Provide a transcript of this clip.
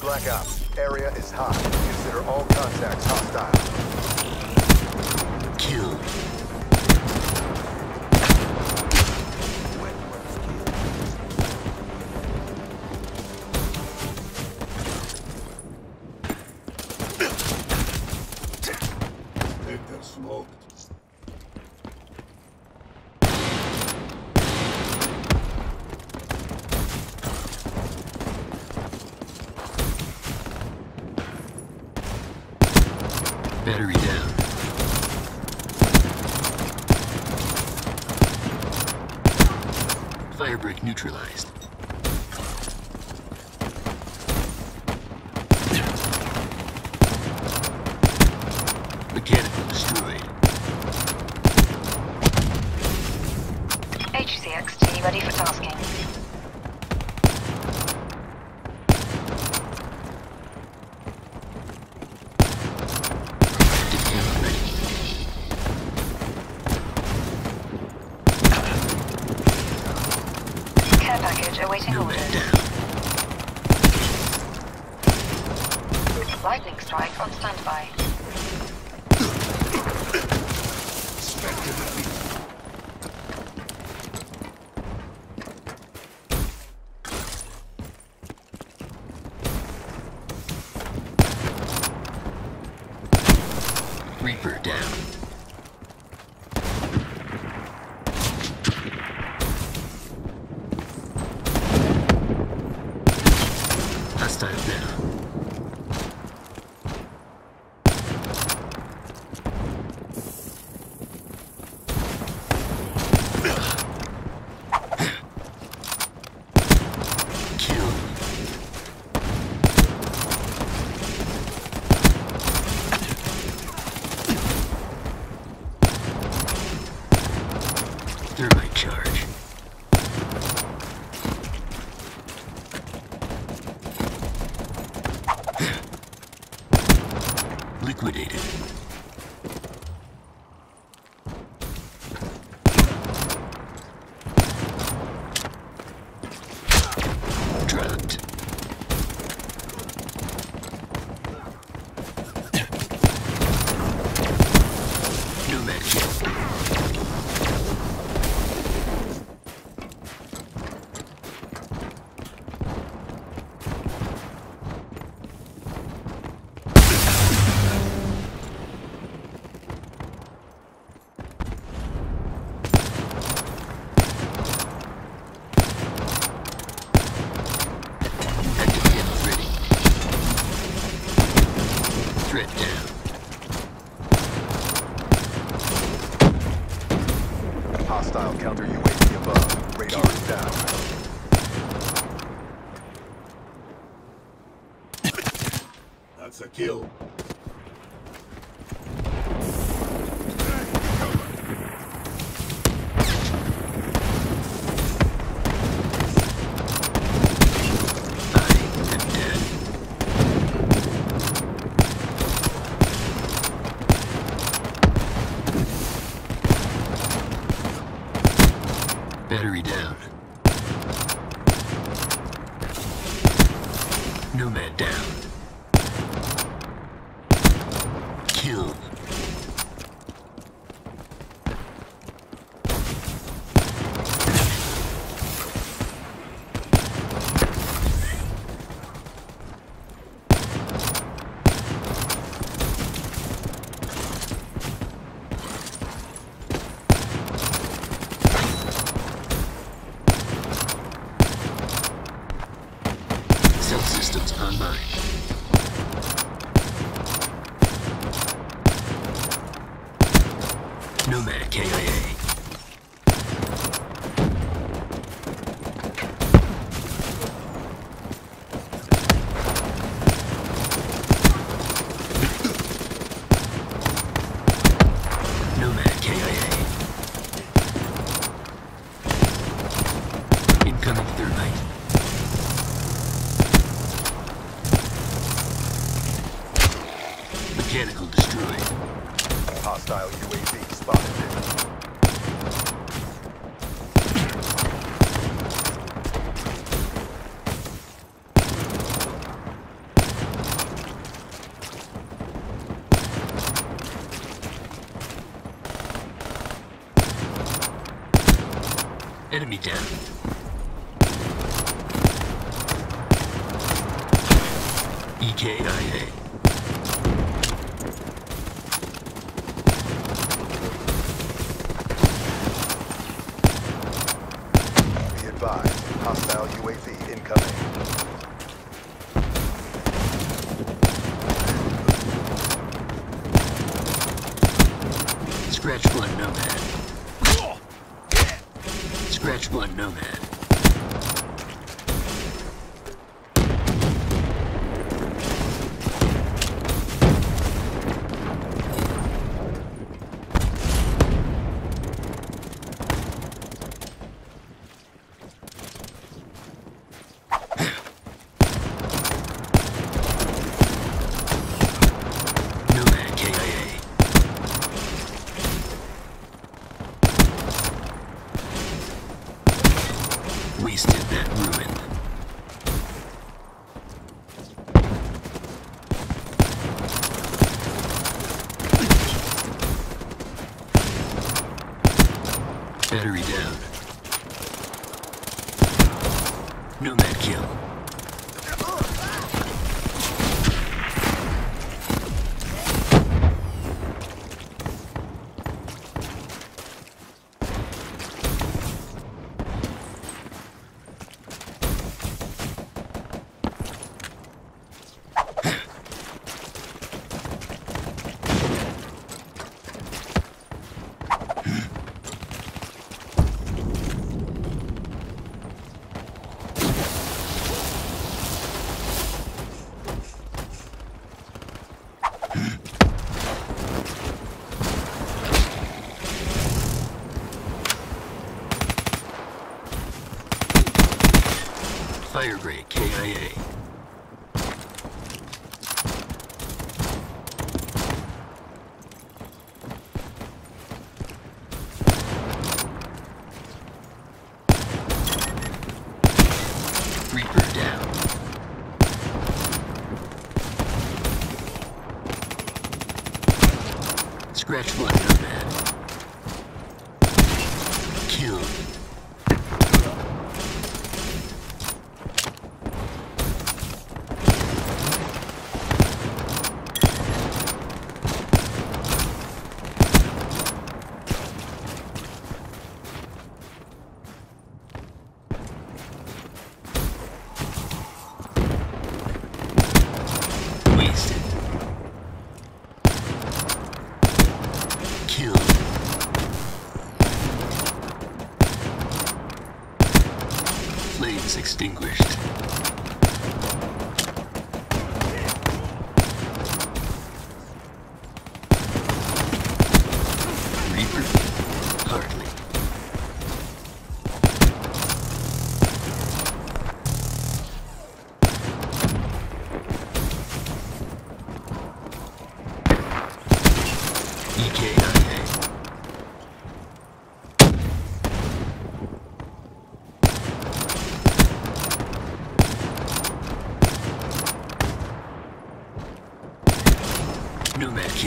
Black Ops, area is hot. Consider all contacts hostile. Kill. Battery down. Firebreak neutralized. Awaiting Nomad orders. down. Lightning strike on standby. Reaper down. Hostile down. Kill. Thermite charge. Liquidated. Threat down. Hostile counter UAV above. Radar is down. That's a kill. I am dead. Battery down. Nomad down. Kill. Nomad KIA. Mechanical destroyed. Hostile UAV spotted you. Enemy dead. EKIA. Battery down. Nomad kill. Firebreak KIA. Reaper down. Scratch one, nomad. Kill. Wasted. Kill. Flames extinguished. Reaper.